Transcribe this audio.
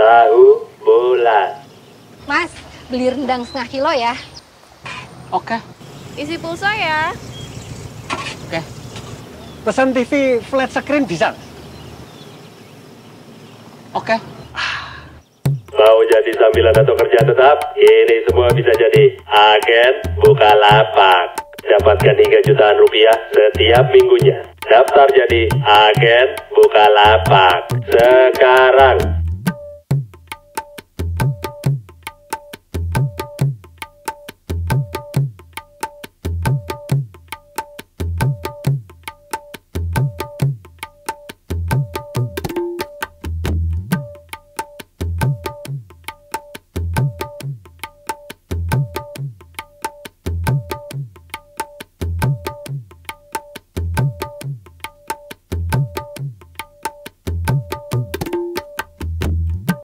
tahu bulat. Mas, beli rendang setengah kilo ya. Oke. Isi pulsa ya. Oke. Pesan TV flat screen bisa? Oke. Mau jadi sambilan atau kerja tetap? Ini semua bisa jadi agen buka lapak. Dapatkan hingga jutaan rupiah setiap minggunya. Daftar jadi agen buka lapak sekarang.